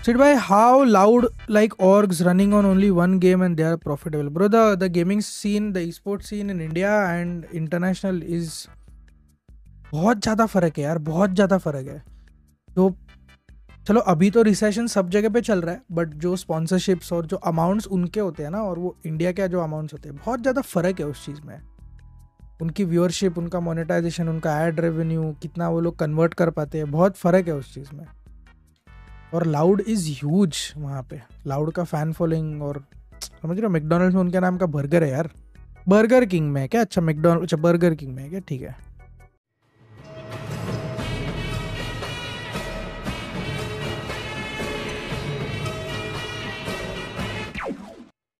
Sid by how loud like orgs running on only one game and they are profitable. Bro, the, the gaming scene, the esports scene in India and international is बहुत ज़्यादा फ़र्क है यार बहुत ज़्यादा फ़र्क है। तो चलो अभी तो रिसेशन सब जगह पे चल रहा है बट जो स्पॉन्सरशिप्स और जो अमाउंट्स उनके होते हैं ना और वो इंडिया के जो अमाउंट्स होते हैं बहुत ज़्यादा फ़र्क है उस चीज़ में। उनकी व्यूअरशिप उनका मोनेटाइजेशन उनका एड रेवेन्यू कितना वो लोग कन्वर्ट कर पाते हैं बहुत फ़र्क है उस चीज़ में। और लाउड इज़ ह्यूज वहाँ पे। लाउड का फ़ैन फॉलोइंग और समझ रहे हो मैकडोनल्ड्स में उनके नाम का बर्गर है यार। बर्गर किंग में क्या? अच्छा मैकडोनल्ड अच्छा बर्गर किंग में क्या? ठीक है।